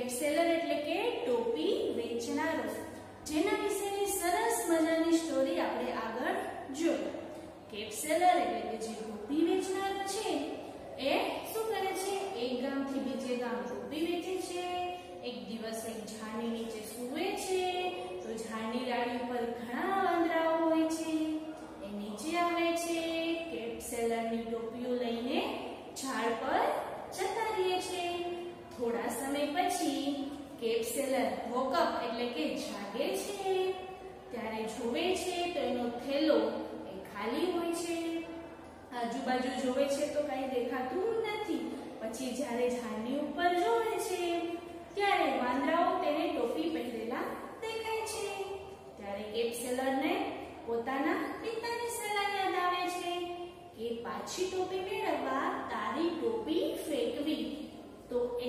Cap seller એટલે કે ટોપી વેચનારો. જેના વિશેની સરસ મજાની સ્ટોરી આપણે આગળ જોઈએ કેપ્સેલર એટલે કે જે ટોપી વેચનારો છે, એ શું કરે છે? એક ગામથી બીજે ગામ ટોપી વેચે છે, એક દિવસ એક ઝાડની નીચે સૂવે છે, તો ઝાડની ડાળી ઉપર ઘણા વાંદરાઓ હોય છે. એ નીચે આવે છે કેપ્સેલરની ટોપીઓ લઈને ઝાડ પર થોડા સમય પછી કેપ સેલર વોકઅપ એટલે કે જાગે છે, ત્યારે જોવે છે તો એનો થેલો એ ખાલી હોય છે. આજુબાજુ જોવે છે તો કઈ દેખાતું નથી. પછી જ્યારે ઝાડની ઉપર જોવે છે, ત્યારે વાંદરાઓ તેને ટોપી પહેરેલા દેખાય છે. ત્યારે કેપસેલરને પોતાના પિતાની સલાહ યાદ આવે છે કે પાછી ટોપી મેળવવા તારી ટોપી ફેંકવી. તો એ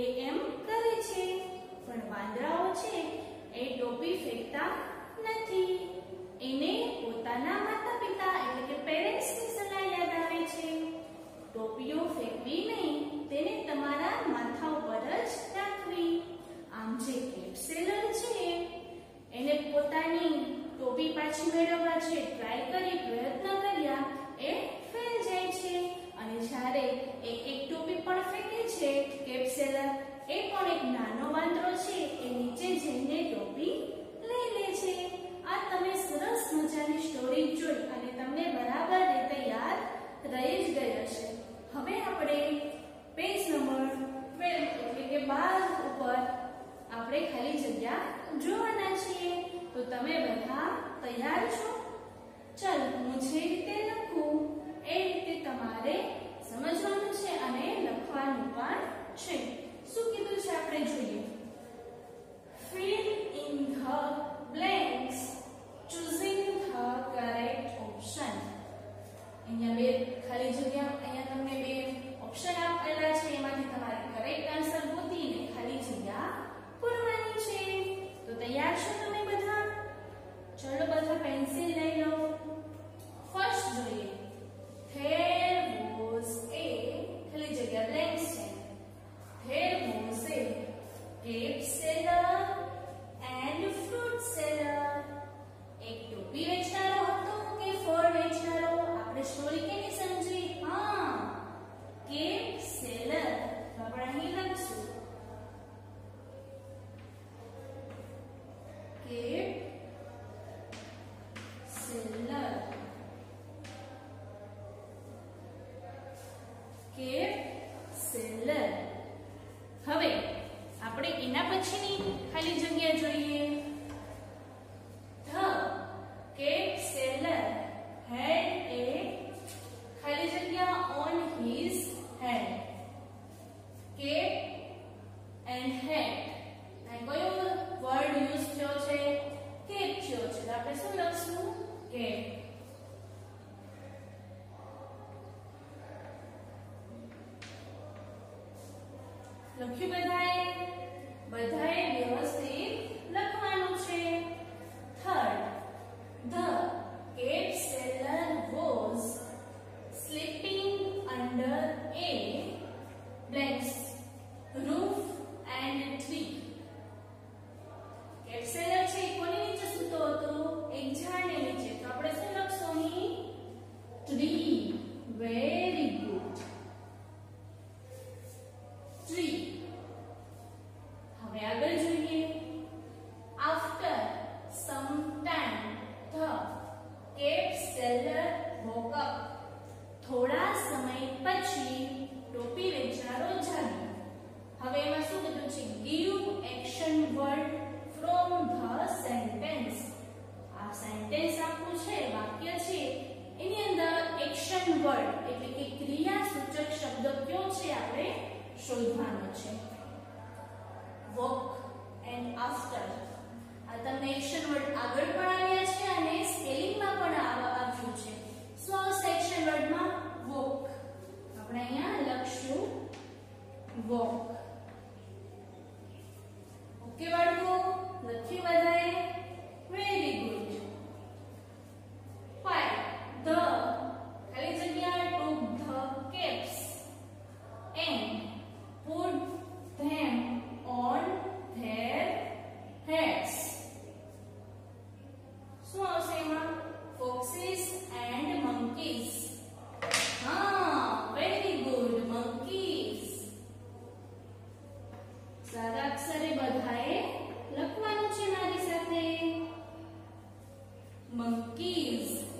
પણ વાંદરાઓ છે એ ટોપી ફેંકતા નથી. એને પોતાના માતા પિતા એટલે કે પેરેન્ટ્સની સલાહ યાદ આવે છે. ટોપીઓ ફેંકવી નહીં તેને તમારા માથા ઉપર જ રાખવી. આમ જે કેપ સેલર છે, એને પોતાની ટોપી પાછી મેળવવા છે ટ્રાય કરી પ્રયત્ન કર્યા, એ ફેલ જાય છે. અને જ્યારે એ એક ટોપી પણ ફેંકે છે કેપ્સેલર એ પણ એક નાનો વાંદરો છે, એ નીચે જઈને ટોપી લઈ લે છે. આ તમે સરસ મજાની સ્ટોરી જોઈ અને તમને બરાબર રીતે યાદ રહી જ ગઈ હશે. હવે કેપ સેલર કેપ સેલર હવે આપણે એના પછીની ખાલી જગ્યા જોઈએ The cake seller had a ખાલી જગ્યા on his head. Cape and hat.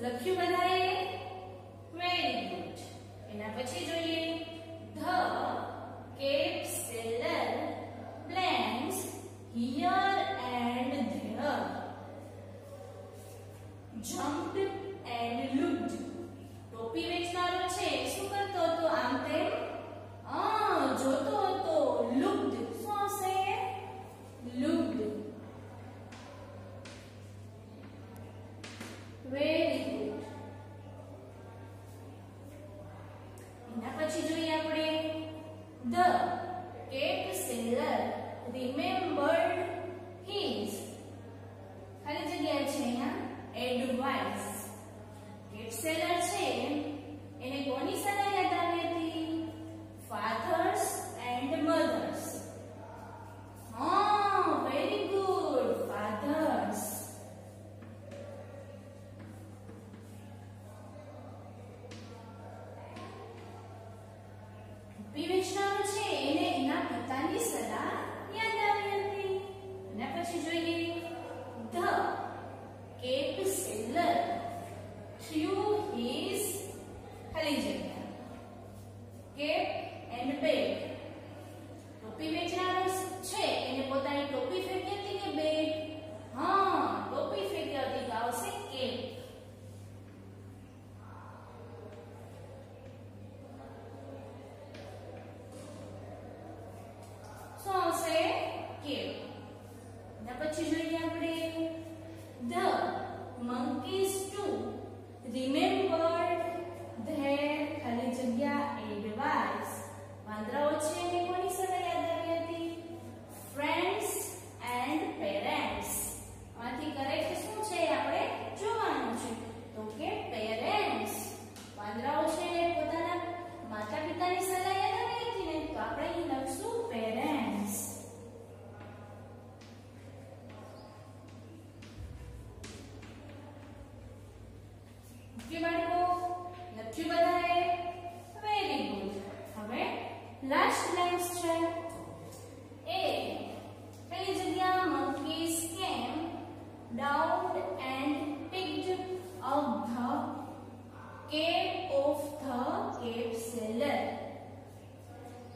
લખ્યું બધાએ? Very good. એના પછી જોઈએ. ધ કે Excel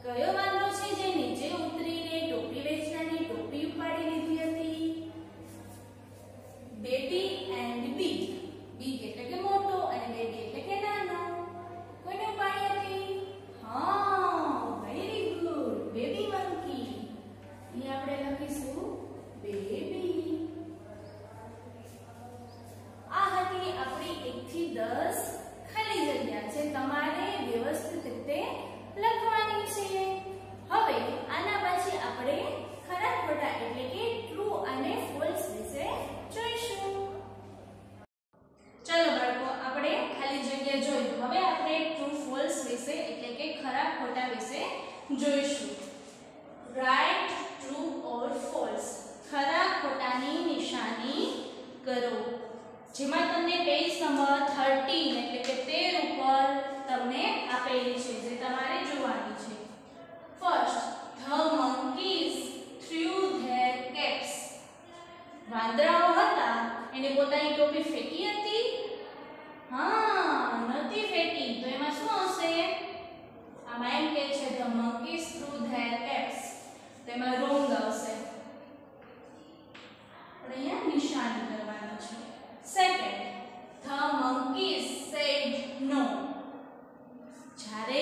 Gayoma એટલે કે ખરા ખોટા વિશે જોઈશું. રાઈટ ટ્રુ ઓર ફોલ્સ ખરા ખોટાની નિશાની કરો. જેમાં તમને પેજ નંબર થર્ટીન એટલે કે તેર ઉપર તમને આપેલી છે, જે તમારે જોવાની છે. First the monkeys threw their caps વાંદરાઓ હતા, એને પોતાની ટોપી ફેંકી હતી? હા આમાં એમ કે છે the monkeys threw their caps તેમાં રોંગ આવશે. આપણે અહીંયા નિશાન કરવાનું છે. Second the monkeys said no જ્યારે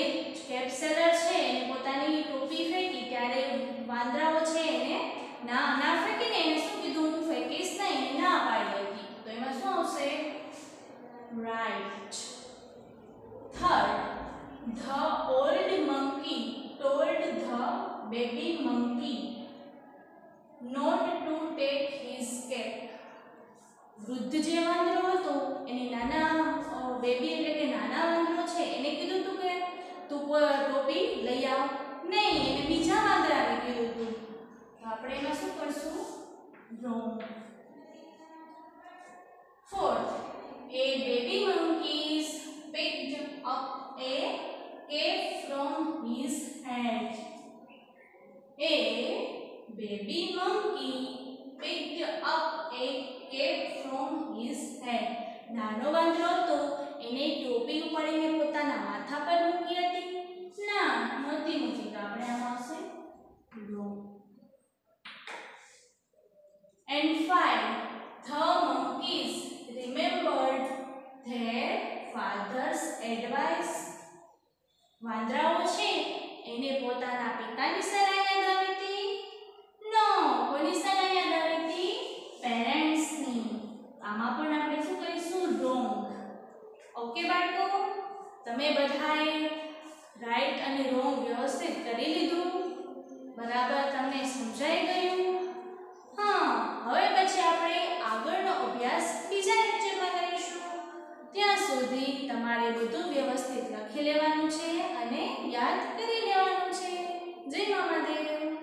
કેપ્સેલર છે, એને પોતાની ટોપી ફેંકી, ત્યારે વાંદરાઓ છે એને ના ના ફેંકીને એને શું કીધું હું ફેંકીશ નહીં ના પાડી હતી. તો એમાં શું આવશે? Right to take his cap વૃદ્ધ જે વાંદરો હતો, એની નાના બેબી એટલે કે નાના વાંદરો છે, એને કીધું તું કે તું ટોપી લઈ આવ. નહીં, એને બીજા વાંદરાને કીધું તું. તો આપણે એમાં શું કરશું? wrong fourth a baby monkey picked up a cake from his hand. Baby monkey picked up a cape from his head. નાનો વાંદરો હતો એને ટોપી ઉપાડીને પોતાના માથા પર મૂકી હતી ના નહોતી મૂકી આમાં આવશે wrong. And five, the monkeys remembered their father's advice. વાંદરાઓ છે એને પોતાના પિતાની સલાહ બાળકો, તમે બધાએ રાઈટ અને રોંગ વ્યવસ્થિત કરી લીધું. બરાબર તમને સમજાઈ ગયું? હા, હવે પછી આપણે આગળનો અભ્યાસ બીજા લેક્ચરમાં કરીશું. ત્યાં સુધી તમારે બધું વ્યવસ્થિત લખી લેવાનું છે અને યાદ કરી લેવાનું છે. જય મામાદેવ